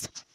Thanks.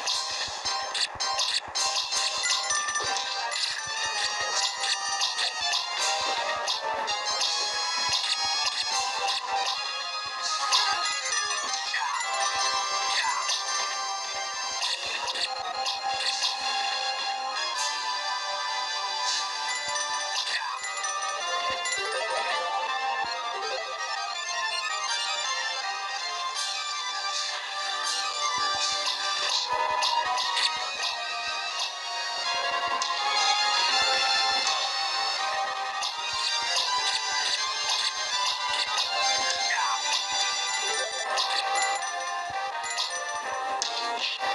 You Flash.